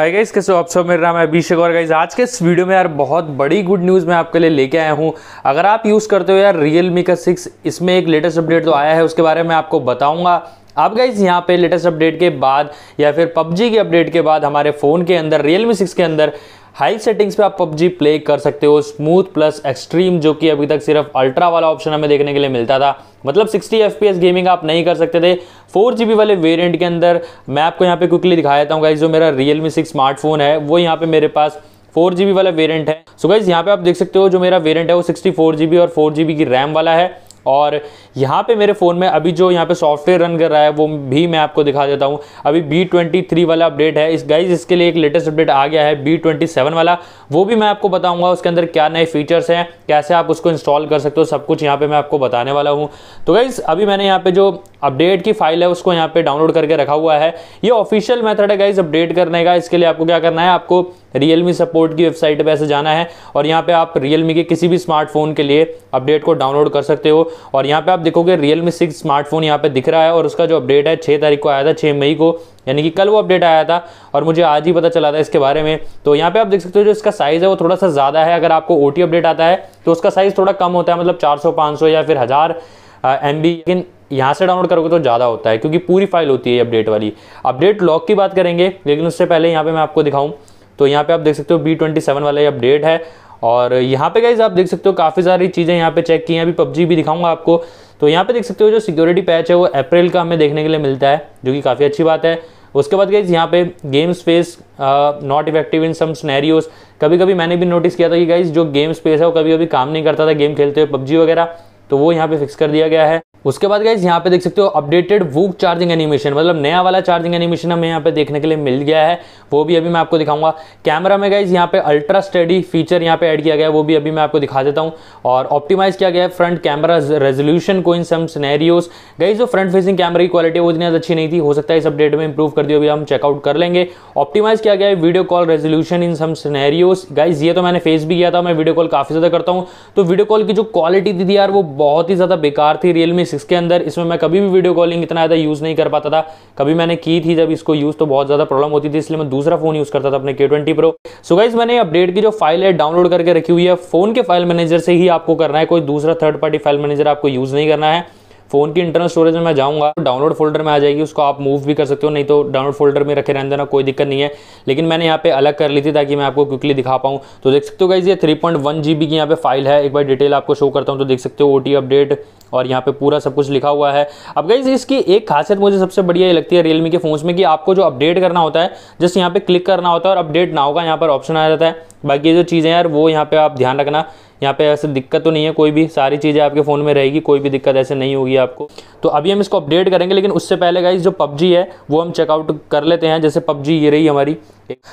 Hi guys कैसे हो आप सब? मेरा नाम है अभिषेक और गाइस आज के इस वीडियो में यार बहुत बड़ी गुड न्यूज़ मैं आपके लिए लेके आया हूँ। अगर आप यूज़ करते हो यार रियल मी का सिक्स इसमें एक लेटेस्ट अपडेट तो आया है, उसके बारे में आपको बताऊँगा। आप गाइज़ यहाँ पे लेटेस्ट अपडेट के बाद या फिर पबजी के अपडेट के बाद हमारे फ़ोन के अंदर रियल मी सिक्स के अंदर हाई सेटिंग्स पे आप पबजी प्ले कर सकते हो। स्मूथ प्लस एक्सट्रीम जो कि अभी तक सिर्फ़ अल्ट्रा वाला ऑप्शन हमें देखने के लिए मिलता था। मतलब 60 एफ़ गेमिंग आप नहीं कर सकते थे। फोर जी वाले वेरिएंट के अंदर मैं आपको यहाँ पे क्विकली दिखाया था गाइज़ जो मेरा रियल मी सिक्स स्मार्टफ़ोन है, वो यहाँ पे मेरे पास फोर जी वाला वेरिएंट है। सो गाइज़ यहाँ पे आप देख सकते हो, जो मेरा वेरिएंट है, वो सिक्सटी फोर और फोर की रैम वाला है। और यहाँ पे मेरे फ़ोन में अभी जो यहाँ पे सॉफ्टवेयर रन कर रहा है, वो भी मैं आपको दिखा देता हूँ। अभी बी ट्वेंटी थ्री वाला अपडेट है। इस गाइज़ इसके लिए एक लेटेस्ट अपडेट आ गया है बी ट्वेंटी सेवन वाला। वो भी मैं आपको बताऊँगा, उसके अंदर क्या नए फीचर्स हैं, कैसे आप उसको इंस्टॉल कर सकते हो, सब कुछ यहाँ पर मैं आपको बताने वाला हूँ। तो गाइज़ अभी मैंने यहाँ पर जो अपडेट की फ़ाइल है, उसको यहाँ पर डाउनलोड करके रखा हुआ है। ये ऑफिशियल मैथड है गाइज़ अपडेट करने का। इसके लिए आपको क्या करना है, आपको रियलमी सपोर्ट की वेबसाइट पे ऐसे जाना है और यहाँ पे आप रियलमी के किसी भी स्मार्टफ़ोन के लिए अपडेट को डाउनलोड कर सकते हो और यहाँ पे आप देखोगे रियलमी सिक्स स्मार्टफ़ोन यहाँ पे दिख रहा है और उसका जो अपडेट है छः तारीख को आया था छः मई को, यानी कि कल वो अपडेट आया था और मुझे आज ही पता चला था इसके बारे में। तो यहाँ पे आप देख सकते हो जो इसका साइज़ है वो थोड़ा सा ज़्यादा है। अगर आपको ओटी अपडेट आता है तो उसका साइज़ थोड़ा कम होता है मतलब चार सौ या फिर हज़ार एम लेकिन यहाँ से डाउनलोड करोगे तो ज़्यादा होता है क्योंकि पूरी फ़ाइल होती है अपडेट वाली। अपडेट लॉक की बात करेंगे, लेकिन उससे पहले यहाँ पे मैं आपको दिखाऊँ। तो यहाँ पे आप देख सकते हो बी ट्वेंटी सेवन वाला ये अपडेट है। और यहाँ पे गाइज़ आप देख सकते हो काफ़ी सारी चीज़ें यहाँ पे चेक की हैं। अभी पबजी भी दिखाऊँगा आपको। तो यहाँ पे देख सकते हो जो सिक्योरिटी पैच है वो अप्रैल का हमें देखने के लिए मिलता है, जो कि काफ़ी अच्छी बात है। उसके बाद गाइज़ यहाँ पे game space not effective in some scenarios कभी कभी मैंने भी नोटिस किया था कि गाइज़ जो गेम स्पेस है वो कभी कभी काम नहीं करता था गेम खेलते हुए पबजी वगैरह तो वो यहाँ पे फिक्स कर दिया गया है। उसके बाद गाइज़ यहाँ पे देख सकते हो अपडेटेड वूक चार्जिंग एनिमेशन मतलब नया वाला चार्जिंग एनिमेशन हमें यहाँ पे देखने के लिए मिल गया है। वो भी अभी मैं आपको दिखाऊँगा। कैमरा में गाइज़ यहाँ पे अल्ट्रा स्टडी फीचर यहाँ पे ऐड किया गया है, वो भी अभी मैं आपको दिखा देता हूँ। और ऑप्टिमाइज किया गया है फ्रंट कैमरा रेजोल्यूशन को इन सम स्नैरियोज गाइज़ जो फ्रंट फेसिंग कैमरा की क्वालिटी वो इतनी अच्छी नहीं थी। हो सकता है इस अपडेट में इंप्रूव कर दिया अभी हम चेकआउट कर लेंगे। ऑप्टिमाइज किया गया है video call resolution in some scenarios guys ये तो मैंने फेस भी किया था, मैं वीडियो कॉल काफ़ी ज़्यादा करता हूँ। तो वीडियो कॉल की जो क्वालिटी थी यार, वो बहुत ही ज़्यादा बेकार थी रियलमी सिक्स के अंदर, इसमें मैं कभी भी वीडियो कॉलिंग इतना ज़्यादा यूज़ नहीं कर पाता था। कभी मैंने की थी जब इसको यूज़ तो बहुत ज़्यादा प्रॉब्लम होती थी, इसलिए मैं दूसरा फ़ोन यूज़ करता था अपने के ट्वेंटी प्रो सो गाइज़ मैंने अपडेट की जो फ़ाइल है डाउनलोड करके रखी हुई है। फ़ोन के फ़ाइल मैनेजर से ही आपको करना है, कोई दूसरा थर्ड पार्टी फ़ाइल मैनेजर आपको यूज़ नहीं करना है। फ़ोन की इंटरनल स्टोरेज में मैं जाऊँगा डाउनलोड फोल्डर में आ जाएगी, उसको आप मूव भी कर सकते हो, नहीं तो डाउनलोड फोल्डर में रखे रहने देना, कोई दिक्कत नहीं है। लेकिन मैंने यहाँ पे अलग कर ली थी ताकि मैं आपको क्विकली दिखा पाऊँ। तो देख सकते हो गाइज़ ये थ्री की यहाँ पे फ़ाइल है। एक बार डिटेल आपको शो करता हूँ तो देख सकते हो ओ अपडेट और यहाँ पे पूरा सब कुछ लिखा हुआ है। अब गाइज़ इसकी एक खासियत मुझे सबसे बढ़िया ये लगती है रियलमी के फोन्स में कि आपको जो अपडेट करना होता है जस्ट यहाँ पे क्लिक करना होता है और अपडेट नाउ का यहाँ पर ऑप्शन आ जाता है। बाकी जो चीज़ें यार, वो यहाँ पे आप ध्यान रखना। यहाँ पे ऐसे दिक्कत तो नहीं है, कोई भी सारी चीज़ें आपके फ़ोन में रहेगी, कोई भी दिक्कत ऐसे नहीं होगी आपको। तो अभी हम इसको अपडेट करेंगे, लेकिन उससे पहले गाइज़ जो पबजी है, वो हम चेकआउट कर लेते हैं, जैसे पबजी ये रही हमारी।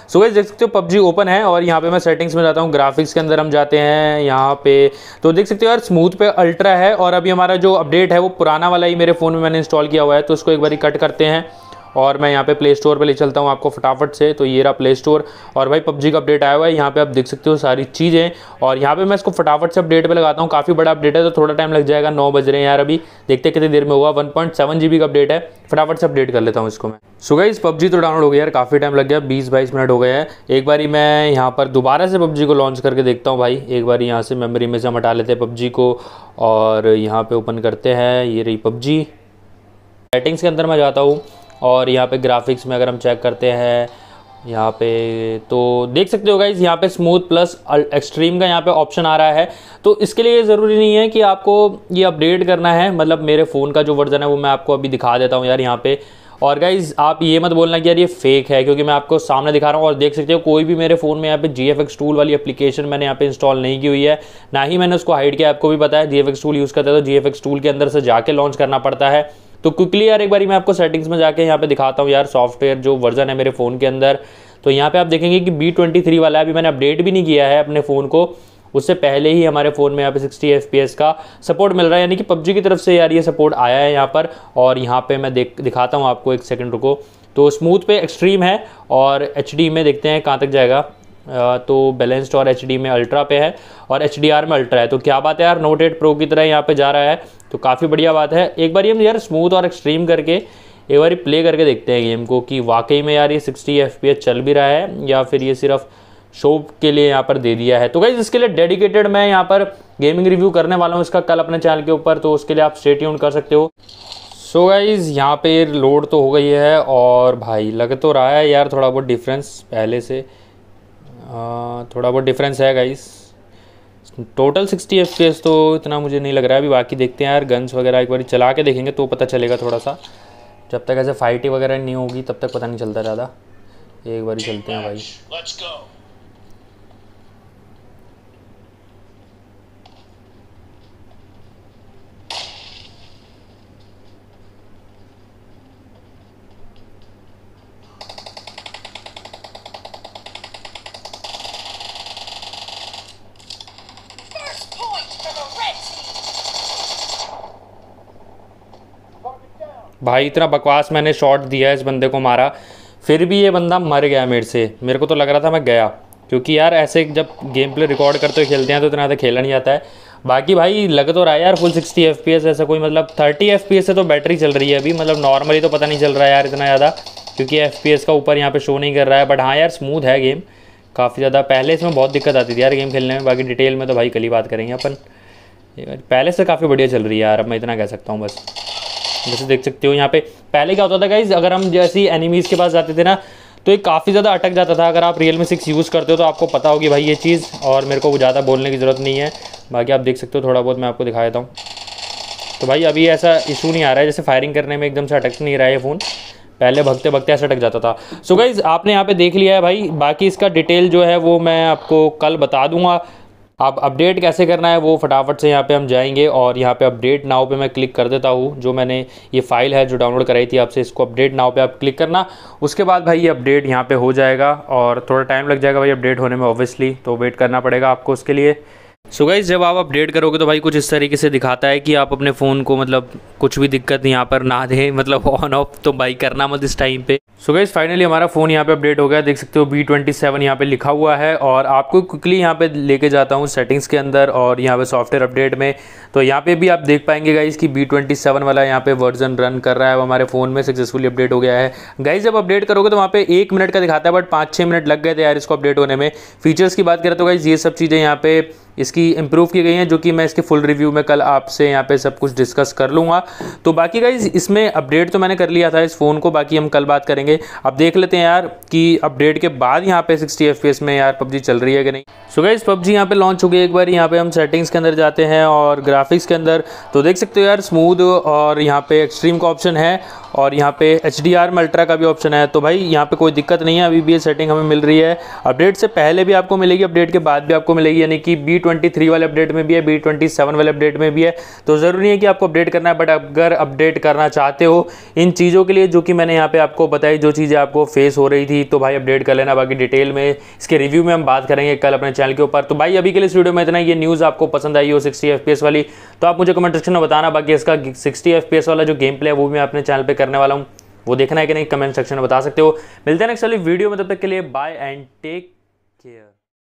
सो गाइज़ देख सकते हो पबजी ओपन है, और यहाँ पे मैं सेटिंग्स में जाता हूँ ग्राफिक्स के अंदर हम जाते हैं, यहाँ पे। तो देख सकते हो यार स्मूथ पे अल्ट्रा है, और अभी हमारा जो अपडेट है, वो पुराना वाला ही मेरे फ़ोन में मैंने इंस्टॉल किया हुआ है तो उसको एक बार कट करते हैं। और मैं यहाँ पे प्ले स्टोर पे ले चलता हूँ आपको फटाफट से तो ये रहा प्ले स्टोर और भाई पबजी का अपडेट आया हुआ है, यहाँ पे आप देख सकते हो सारी चीज़ें। और यहाँ पे मैं इसको फटाफट से अपडेट पे लगाता हूँ, काफ़ी बड़ा अपडेट है तो थोड़ा टाइम लग जाएगा, नौ बज रहे हैं यार अभी। देखते कितनी देर में होगा, वन पॉइंट का अपडेट है। फटाफट से अपडेट कर लेता हूँ इसको मैं। सो इस पबजी तो डाउनलोड हो गया यार, काफ़ी टाइम लग गया, बीस बाईस मिनट हो गए हैं। एक बारी मैं यहाँ पर दोबारा से पबजी को लॉन्च करके देखता हूँ भाई। एक बार यहाँ से मेमोरी में से हम हटा लेते हैं पबजी को, और यहाँ पे ओपन करते हैं, ये रही पबजी। सेटिंग्स के अंदर मैं जाता हूँ। और यहाँ पे ग्राफिक्स में अगर हम चेक करते हैं, यहाँ पे तो देख सकते हो गाइज़ यहाँ पे स्मूथ प्लस एक्सट्रीम का यहाँ पे ऑप्शन आ रहा है। तो इसके लिए ज़रूरी नहीं है कि आपको ये अपडेट करना है। मतलब मेरे फ़ोन का जो वर्जन है वो मैं आपको अभी दिखा देता हूँ यार यहाँ पे। और गाइज़ आप ये मत बोलना कि यार ये फेक है, क्योंकि मैं आपको सामने दिखा रहा हूँ। और देख सकते हो, कोई भी मेरे फ़ोन में यहाँ पे जी एफ़ एक्स टूल वाली एप्लीकेशन मैंने यहाँ पे इंस्टॉल नहीं की हुई है। ना ही मैंने उसको हाइड किया, आपको भी पता है G F X tool use करते हैं तो जी एफ़ एक्स टूल के अंदर से जाके लॉन्च करना पड़ता है। तो क्विकली यार, एक बार मैं आपको सेटिंग्स में जाके यहाँ पे दिखाता हूँ यार सॉफ्टवेयर जो वर्जन है मेरे फ़ोन के अंदर। तो यहाँ पे आप देखेंगे कि बी ट्वेंटी थ्री वाला अभी मैंने अपडेट भी नहीं किया है अपने फ़ोन को। उससे पहले ही हमारे फ़ोन में यहाँ पे 60 एफपीएस का सपोर्ट मिल रहा है, यानी कि पबजी की तरफ़ से यार ये सपोर्ट आया है यहाँ पर। और यहाँ पे मैं देख, दिखाता हूँ आपको एक सेकंड रुको। तो स्मूथ पे एक्सट्रीम है और एचडी में देखते हैं कहाँ तक जाएगा। तो बैलेंस्ड और एचडी में अल्ट्रा पे है और एचडीआर में अल्ट्रा है। तो क्या बात है यार, नोट एट प्रो की तरह यहाँ पे जा रहा है। तो काफ़ी बढ़िया बात है। एक बार हम यार स्मूथ और एक्सट्रीम करके, एक बार प्ले करके देखते हैं गेम को कि वाकई में यार ये सिक्सटी एफ़ चल भी रहा है या फिर ये सिर्फ़ शो के लिए यहाँ पर दे दिया है। तो गाइज़ इसके लिए डेडिकेटेड मैं यहाँ पर गेमिंग रिव्यू करने वाला हूँ इसका कल अपने चैनल के ऊपर तो उसके लिए आप स्टे ट्यून कर सकते हो। सो गाइज़ यहाँ पे लोड तो हो गई है और भाई, लग तो रहा है यार थोड़ा बहुत डिफरेंस पहले से। थोड़ा बहुत डिफरेंस है गाइस टोटल 60 एफपीएस तो इतना मुझे नहीं लग रहा है, अभी बाकी देखते हैं यार गन्स वगैरह एक बार चला के देखेंगे तो पता चलेगा थोड़ा सा. जब तक ऐसे फाइटिंग वगैरह नहीं होगी, तब तक पता नहीं चलता ज़्यादा. एक बार चलते हैं भाई. भाई, इतना बकवास मैंने शॉट दिया इस बंदे को मारा, फिर भी ये बंदा मर गया मेरे से। मेरे को तो लग रहा था मैं गया, क्योंकि यार ऐसे जब गेम प्ले रिकॉर्ड करते हुए खेलते हैं तो इतना ज़्यादा खेला नहीं जाता है। बाकी भाई, लग तो रहा है यार फुल सिक्सटी एफपीएस ऐसा कोई मतलब थर्टी एफ़ से तो बैटरी चल रही है अभी मतलब नॉर्मली तो पता नहीं चल रहा है यार इतना ज़्यादा, क्योंकि एफपीएस का ऊपर यहाँ पे शो नहीं कर रहा है बट हाँ यार स्मूथ है गेम काफ़ी ज़्यादा। पहले इसमें बहुत दिक्कत आती थी यार गेम खेलने में, बाकी डिटेल में तो भाई कल ही बात करेंगे अपन। पहले से काफ़ी बढ़िया चल रही है यार, अब मैं इतना कह सकता हूँ बस। जैसे देख सकते हो यहाँ पे। पहले क्या होता था गाइज़ अगर हम जैसी एनिमीज़ के पास जाते थे ना तो ये काफ़ी ज़्यादा अटक जाता था। अगर आप रियल मी सिक्स यूज़ करते हो तो आपको पता होगी भाई ये चीज़, और मेरे को ज़्यादा बोलने की ज़रूरत नहीं है। बाकी आप देख सकते हो थोड़ा बहुत मैं आपको दिखा देता हूँ। तो भाई अभी ऐसा इशू नहीं आ रहा है, जैसे फायरिंग करने में एकदम से अटक नहीं रहा है फ़ोन पहले भगते भगते ऐसा अटक जाता था। सो so गाइज़ आपने यहाँ पे देख लिया है भाई, बाकी इसका डिटेल जो है वो मैं आपको कल बता दूँगा। अब अपडेट कैसे करना है, वो फटाफट से यहाँ पे हम जाएँगे और यहाँ पे अपडेट नाव पे मैं क्लिक कर देता हूँ। जो मैंने ये फ़ाइल है, जो डाउनलोड कराई थी आपसे, इसको अपडेट नाव पे आप क्लिक करना। उसके बाद भाई ये अपडेट यहाँ पे हो जाएगा और थोड़ा टाइम लग जाएगा भाई अपडेट होने में ऑब्वियसली तो वेट करना पड़ेगा आपको उसके लिए। सो so गाइज़ जब आप अपडेट करोगे तो भाई कुछ इस तरीके से दिखाता है कि आप अपने फ़ोन को मतलब कुछ भी दिक्कत यहाँ पर ना दें मतलब ऑन ऑफ़ तो भाई करना मत इस टाइम पे। सो गाइज़ फाइनली हमारा फ़ोन यहाँ पे अपडेट हो गया। देख सकते हो बी ट्वेंटी सेवन यहाँ पर लिखा हुआ है और आपको क्विकली यहाँ पे लेके जाता हूँ सेटिंग्स के अंदर और यहाँ पे सॉफ्टवेयर अपडेट में। तो यहाँ पे भी आप देख पाएँगे गाइज़ की बी ट्वेंटी सेवन वाला यहाँ पे वर्जन रन कर रहा है। हमारे फ़ोन में सक्सेसफुली अपडेट हो गया है। गाइज़ जब अपडेट करोगे तो वहाँ पे एक मिनट का दिखाता है बट पाँच छः मिनट लग गए थे यार इसको अपडेट होने में। फीचर्स की बात करें तो गाइज़ ये सब चीज़ें यहाँ पे इसकी इम्प्रूव की गई हैं, जो कि मैं इसके फुल रिव्यू में कल आपसे यहाँ पे सब कुछ डिस्कस कर लूँगा। तो बाकी गाइज़ इसमें अपडेट तो मैंने कर लिया था इस फ़ोन को, बाकी हम कल बात करेंगे। अब देख लेते हैं यार कि अपडेट के बाद यहाँ पे सिक्सटी एफ़ में यार पबजी चल रही है कि नहीं। सो गाइज़ पबजी यहाँ पे लॉन्च हो गई एक बार, यहाँ पे हम सेटिंग्स के अंदर जाते हैं और ग्राफिक्स के अंदर। तो देख सकते हो यार स्मूद और यहाँ पे एक्सट्रीम का ऑप्शन है। और यहाँ पे एच डी आर में अल्ट्रा का भी ऑप्शन है। तो भाई, यहाँ पे कोई दिक्कत नहीं है। अभी भी ये सेटिंग हमें मिल रही है। अपडेट से पहले भी आपको मिलेगी अपडेट के बाद भी आपको मिलेगी। यानी कि बी ट्वेंटी थ्री वाले अपडेट में भी है बी ट्वेंटी सेवन वाले अपडेट में भी है। तो ज़रूरी है कि आपको अपडेट करना है बट अगर अपडेट करना चाहते हो, इन चीज़ों के लिए जो कि मैंने यहाँ पे आपको बताई, जो चीज़ें आपको फेस हो रही थी तो भाई अपडेट कर लेना। बाकी डिटेल में इसके रिव्यू में हम बात करेंगे कल अपने चैनल के ऊपर। तो भाई, अभी के लिए इस वीडियो में इतना ये न्यूज़ आपको पसंद आई हो सिक्सटी एफ़ वाली तो आप मुझे कमेंट सेक्शन में बताना। बाकी इसका सिक्सटी एफ़ वाला जो गेम प्ले है, वो भी मैं अपने चैनल पर करने वाला हूँ। वो देखना है कि नहीं कमेंट सेक्शन में बता सकते हो। मिलते हैं नेक्स्ट वाली वीडियो में, तब तक के लिए बाय एंड टेक